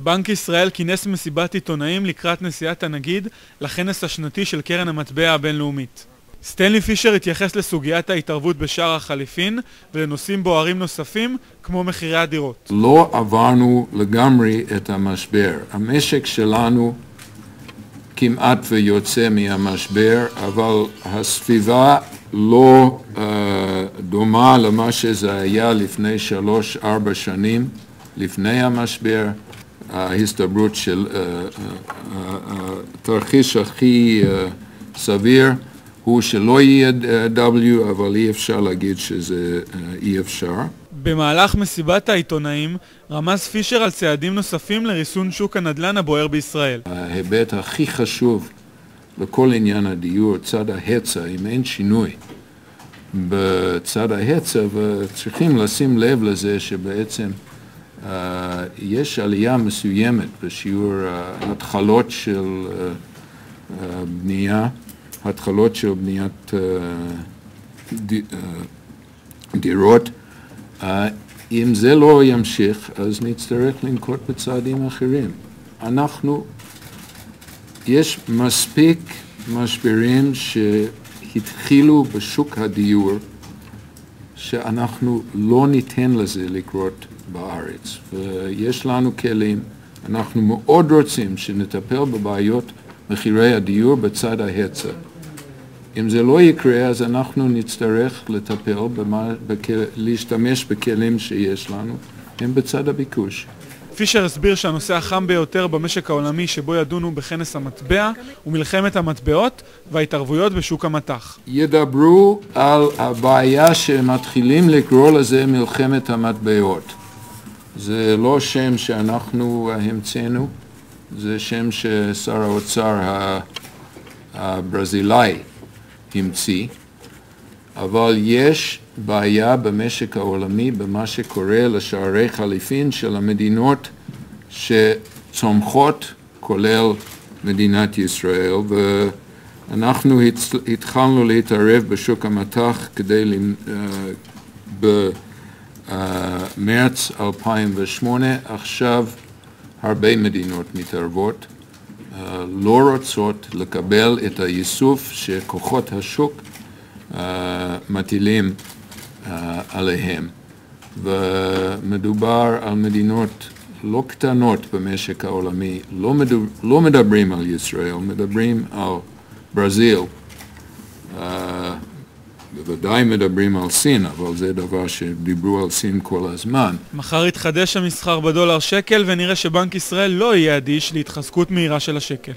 בנק ישראל כינס מסיבת עיתונאים לקראת נסיעת הנגיד לכנס השנתי של קרן המטבע הבינלאומית. סטנלי פישר התייחס לסוגיית ההתערבות בשער החליפין ולנושאים בוערים נוספים כמו מחירי הדירות. לא עברנו לגמרי את המשבר. המשק שלנו כמעט ויוצא מהמשבר, אבל הסביבה לא uh, דומה למה שזה היה לפני שלוש-ארבע שנים, לפני המשבר. ההסתברות של התרחיש הכי סביר הוא שלא יהיה W, אבל אי אפשר להגיד שזה אי אפשר. במהלך מסיבת העיתונאים רמז פישר על צעדים נוספים לריסון שוק הנדל"ן הבוער בישראל. ההיבט הכי חשוב לכל עניין הדיור, צד ההיצע, אם אין שינוי בצד ההיצע, וצריכים לשים לב לזה שבעצם יש עלייה מסוימת בשיעור uh, התחלות של uh, בנייה, התחלות של בניית דירות. אם זה לא ימשיך, אז נצטרך לנקוט בצעדים אחרים. אנחנו, יש מספיק משברים שהתחילו בשוק הדיור, שאנחנו לא ניתן לזה לקרות בארץ, ויש לנו כלים, אנחנו מאוד רוצים שנטפל בבעיות מחירי הדיור בצד ההיצע. אם זה לא יקרה, אז אנחנו נצטרך לטפל, במה, בכ... להשתמש בכלים שיש לנו, הם בצד הביקוש. פישר הסביר שהנושא החם ביותר במשק העולמי שבו ידונו בכנס המטבע הוא מלחמת המטבעות וההתערבויות בשוק המטח. ידברו על הבעיה שמתחילים לקרוא לזה מלחמת המטבעות. זה לא שם שאנחנו המצאנו, זה שם ששר האוצר הברזילאי המציא, אבל יש בעיה במשק העולמי במה שקורה לשערי חליפין של המדינות שצומחות, כולל מדינת ישראל, ואנחנו התחלנו להתערב בשוק המטח כדי, uh, מרץ 2008, עכשיו הרבה מדינות מתערבות, לא רוצות לקבל את האיסוף שכוחות השוק מטילים עליהם. ומדובר על מדינות לא קטנות במשק העולמי, לא, מדבר, לא מדברים על ישראל, מדברים על ברזיל. בוודאי מדברים על סין, אבל זה דבר שדיברו על סין כל הזמן. מחר יתחדש המסחר בדולר שקל ונראה שבנק ישראל לא יהיה אדיש להתחזקות מהירה של השקל.